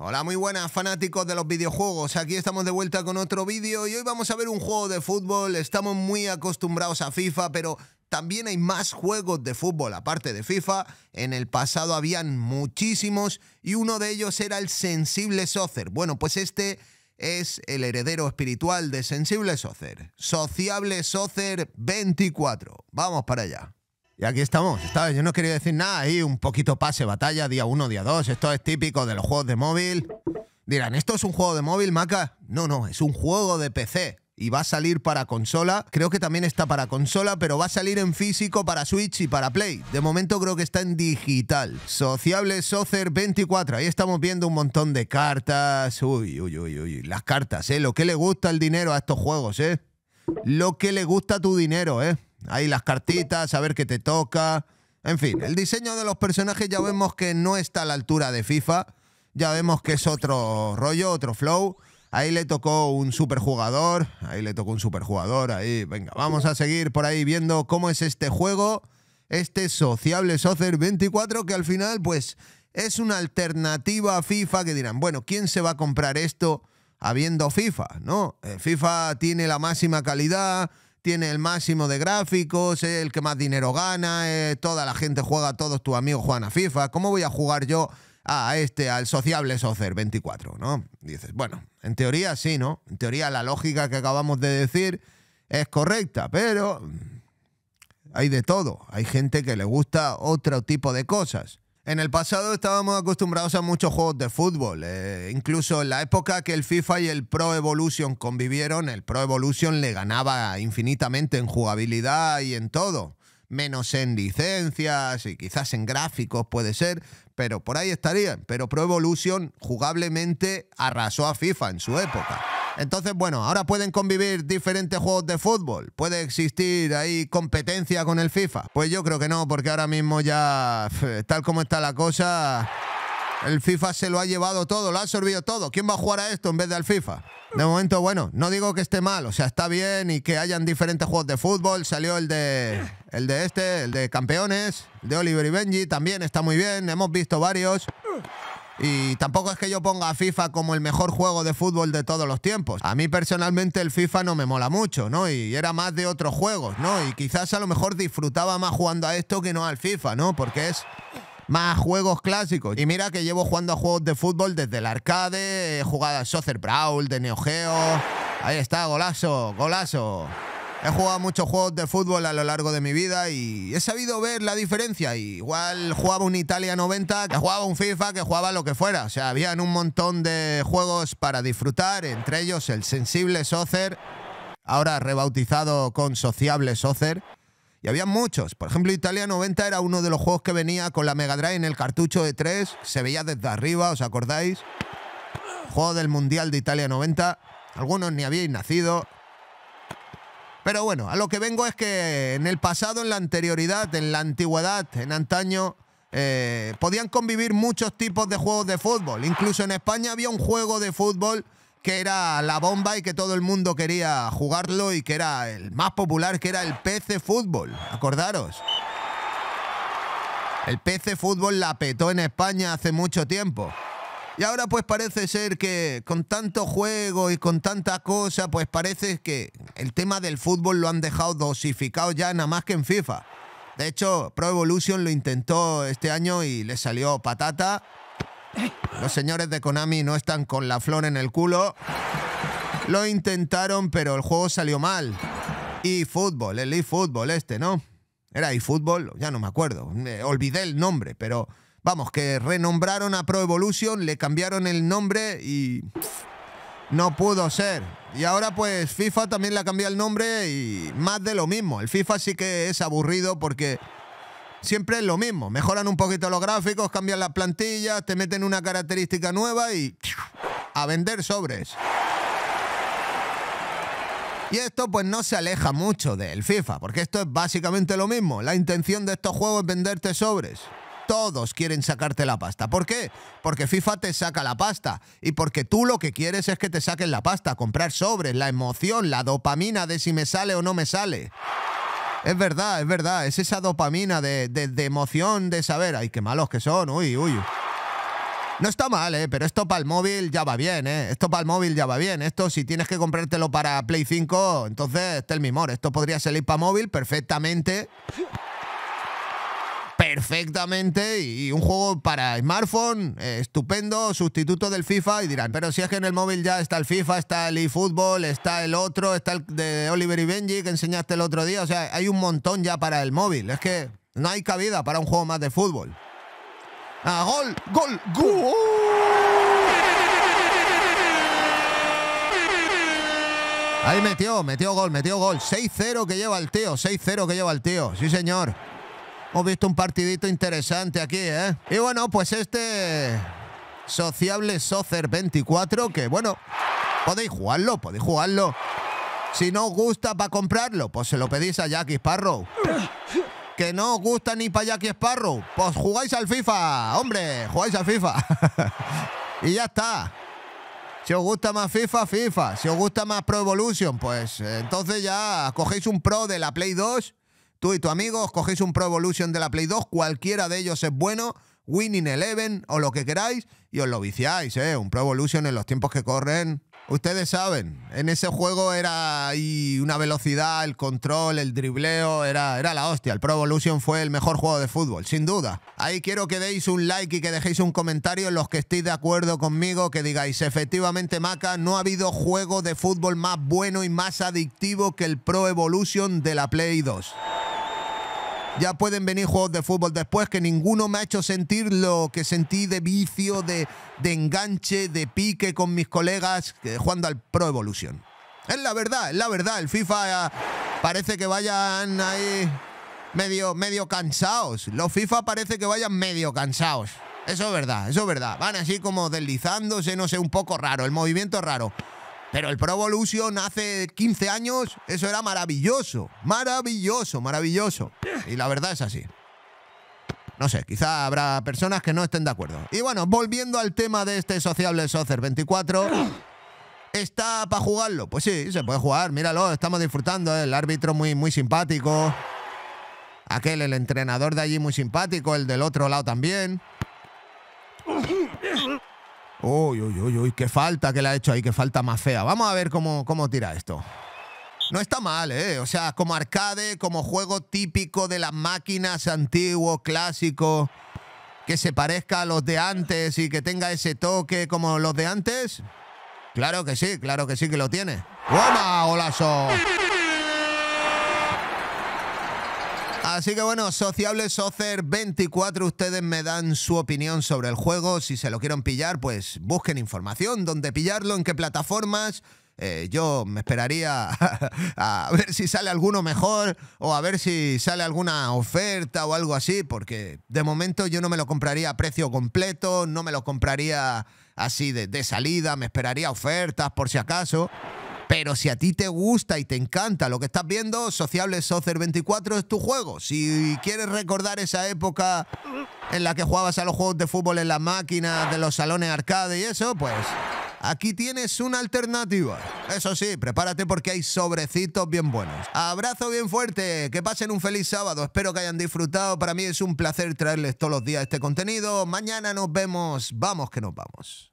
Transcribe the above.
Hola, muy buenas fanáticos de los videojuegos. Aquí estamos de vuelta con otro vídeo y hoy vamos a ver un juego de fútbol. Estamos muy acostumbrados a FIFA, pero también hay más juegos de fútbol aparte de FIFA. En el pasado habían muchísimos y uno de ellos era el Sensible Soccer. Bueno, pues este es el heredero espiritual de Sensible Soccer. Sociable Soccer 24. Vamos para allá. Y aquí estamos, ¿sabes? Yo no quería decir nada ahí, un poquito pase batalla, día 1, día 2. Esto es típico de los juegos de móvil. Dirán, ¿esto es un juego de móvil, Maca? No, no, es un juego de PC. Y va a salir para consola. Creo que también está para consola, pero va a salir en físico para Switch y para Play. De momento creo que está en digital. Sociable Soccer 24. Ahí estamos viendo un montón de cartas. Uy, uy, uy, uy. Las cartas, ¿eh? Lo que le gusta el dinero a estos juegos, ¿eh? Lo que le gusta tu dinero, ¿eh? Ahí las cartitas, a ver qué te toca. En fin, el diseño de los personajes ya vemos que no está a la altura de FIFA. Ya vemos que es otro rollo, otro flow. Ahí le tocó un superjugador. Ahí le tocó un superjugador. Ahí, venga, vamos a seguir por ahí viendo cómo es este juego. Este Sociable Soccer 24, que al final, pues, es una alternativa a FIFA que dirán, bueno, ¿quién se va a comprar esto habiendo FIFA? ¿No? Eh, FIFA tiene la máxima calidad tiene el máximo de gráficos, es el que más dinero gana, eh, toda la gente juega, todos tus amigos juegan a FIFA. ¿Cómo voy a jugar yo a este, al sociable Soccer 24, ¿no? Dices, bueno, en teoría sí, ¿no? En teoría la lógica que acabamos de decir es correcta, pero hay de todo. Hay gente que le gusta otro tipo de cosas. En el pasado estábamos acostumbrados a muchos juegos de fútbol. Eh, incluso en la época que el FIFA y el Pro Evolution convivieron, el Pro Evolution le ganaba infinitamente en jugabilidad y en todo. Menos en licencias y quizás en gráficos puede ser, pero por ahí estarían. Pero Pro Evolution jugablemente arrasó a FIFA en su época. Entonces, bueno, ahora pueden convivir diferentes juegos de fútbol. ¿Puede existir ahí competencia con el FIFA? Pues yo creo que no, porque ahora mismo ya, tal como está la cosa, el FIFA se lo ha llevado todo, lo ha absorbido todo. ¿Quién va a jugar a esto en vez de al FIFA? De momento, bueno, no digo que esté mal, o sea, está bien y que hayan diferentes juegos de fútbol. Salió el de el de este, el de campeones, de Oliver y Benji, también está muy bien. Hemos visto varios. Y tampoco es que yo ponga a FIFA como el mejor juego de fútbol de todos los tiempos. A mí personalmente el FIFA no me mola mucho, ¿no? Y era más de otros juegos, ¿no? Y quizás a lo mejor disfrutaba más jugando a esto que no al FIFA, ¿no? Porque es más juegos clásicos. Y mira que llevo jugando a juegos de fútbol desde el arcade, he jugado a Soccer Brawl, de Neo Geo. Ahí está, golazo, golazo. He jugado muchos juegos de fútbol a lo largo de mi vida y he sabido ver la diferencia. igual jugaba un Italia 90, que jugaba un FIFA, que jugaba lo que fuera. O sea, habían un montón de juegos para disfrutar, entre ellos el Sensible Soccer, ahora rebautizado con Sociable Soccer. Y había muchos. Por ejemplo, Italia 90 era uno de los juegos que venía con la Mega Drive en el cartucho de 3. Se veía desde arriba, ¿os acordáis? Juego del Mundial de Italia 90. Algunos ni habíais nacido. Pero bueno, a lo que vengo es que en el pasado, en la anterioridad, en la antigüedad, en antaño, eh, podían convivir muchos tipos de juegos de fútbol. Incluso en España había un juego de fútbol que era la bomba y que todo el mundo quería jugarlo y que era el más popular, que era el PC Fútbol. Acordaros. El PC Fútbol la petó en España hace mucho tiempo. Y ahora pues parece ser que con tanto juego y con tanta cosa, pues parece que el tema del fútbol lo han dejado dosificado ya nada más que en FIFA. De hecho, Pro Evolution lo intentó este año y le salió patata. Los señores de Konami no están con la flor en el culo. Lo intentaron, pero el juego salió mal. Y fútbol, el eFootball este, ¿no? Era eFootball, ya no me acuerdo. olvidé el nombre, pero Vamos, que renombraron a Pro Evolution, le cambiaron el nombre y no pudo ser. Y ahora pues FIFA también le ha cambiado el nombre y más de lo mismo. El FIFA sí que es aburrido porque siempre es lo mismo. Mejoran un poquito los gráficos, cambian las plantillas, te meten una característica nueva y a vender sobres. Y esto pues no se aleja mucho del FIFA, porque esto es básicamente lo mismo. La intención de estos juegos es venderte sobres todos quieren sacarte la pasta. ¿Por qué? Porque FIFA te saca la pasta y porque tú lo que quieres es que te saquen la pasta, comprar sobres, la emoción, la dopamina de si me sale o no me sale. Es verdad, es verdad, es esa dopamina de, emoción, de saber, ay, qué malos que son, uy, uy. No está mal, ¿eh? Pero esto para el móvil ya va bien, ¿eh? Esto para el móvil ya va bien. Esto, si tienes que comprártelo para Play 5, entonces, tell me more. Esto podría salir para móvil perfectamente perfectamente y un juego para smartphone eh, estupendo, sustituto del FIFA y dirán, pero si es que en el móvil ya está el FIFA, está el eFootball, está el otro, está el de Oliver y Benji que enseñaste el otro día, o sea, hay un montón ya para el móvil, es que no hay cabida para un juego más de fútbol. Ah, gol, gol, gol. Ahí metió, metió gol, metió gol. 6-0 que lleva el tío, 6-0 que lleva el tío. Sí, señor. Hemos visto un partidito interesante aquí, ¿eh? Y bueno, pues este Sociable Soccer 24, que bueno, podéis jugarlo, podéis jugarlo. Si no os gusta para comprarlo, pues se lo pedís a Jackie Sparrow. Que no os gusta ni para Jackie Sparrow, pues jugáis al FIFA, hombre, jugáis al FIFA. y ya está. Si os gusta más FIFA, FIFA. Si os gusta más Pro Evolution, pues entonces ya cogéis un Pro de la Play 2 Tú y tu amigo os cogéis un Pro Evolution de la Play 2, cualquiera de ellos es bueno, Winning Eleven o lo que queráis, y os lo viciáis, ¿eh? Un Pro Evolution en los tiempos que corren. Ustedes saben, en ese juego era ahí una velocidad, el control, el dribleo, era, era la hostia. El Pro Evolution fue el mejor juego de fútbol, sin duda. Ahí quiero que deis un like y que dejéis un comentario en los que estéis de acuerdo conmigo, que digáis, efectivamente, Maca, no ha habido juego de fútbol más bueno y más adictivo que el Pro Evolution de la Play 2. Ya pueden venir juegos de fútbol después que ninguno me ha hecho sentir lo que sentí de vicio, de, enganche, de pique con mis colegas jugando al Pro Evolution. Es la verdad, es la verdad. El FIFA parece que vayan ahí medio, medio cansados. Los FIFA parece que vayan medio cansados. Eso es verdad, eso es verdad. Van así como deslizándose, no sé, un poco raro. El movimiento es raro. Pero el Pro Evolution hace 15 años, eso era maravilloso. Maravilloso, maravilloso. Y la verdad es así. No sé, quizá habrá personas que no estén de acuerdo. Y bueno, volviendo al tema de este sociable Soccer 24. ¿Está para jugarlo? Pues sí, se puede jugar. Míralo, estamos disfrutando. ¿eh? El árbitro muy, muy simpático. Aquel, el entrenador de allí muy simpático. El del otro lado también. Uy, uy, uy, uy, qué falta que le ha hecho ahí, qué falta más fea. Vamos a ver cómo, cómo tira esto. No está mal, ¿eh? O sea, como arcade, como juego típico de las máquinas antiguo, clásico, que se parezca a los de antes y que tenga ese toque como los de antes. Claro que sí, claro que sí que lo tiene. ¡Toma, golazo! Así que bueno, Sociable Soccer 24, ustedes me dan su opinión sobre el juego. Si se lo quieren pillar, pues busquen información, dónde pillarlo, en qué plataformas. Eh, yo me esperaría a ver si sale alguno mejor o a ver si sale alguna oferta o algo así, porque de momento yo no me lo compraría a precio completo, no me lo compraría así de, de salida, me esperaría ofertas por si acaso. Pero si a ti te gusta y te encanta lo que estás viendo, Sociable Soccer 24 es tu juego. Si quieres recordar esa época en la que jugabas a los juegos de fútbol en las máquinas de los salones arcade y eso, pues aquí tienes una alternativa. Eso sí, prepárate porque hay sobrecitos bien buenos. Abrazo bien fuerte, que pasen un feliz sábado, espero que hayan disfrutado. Para mí es un placer traerles todos los días este contenido. Mañana nos vemos, vamos que nos vamos.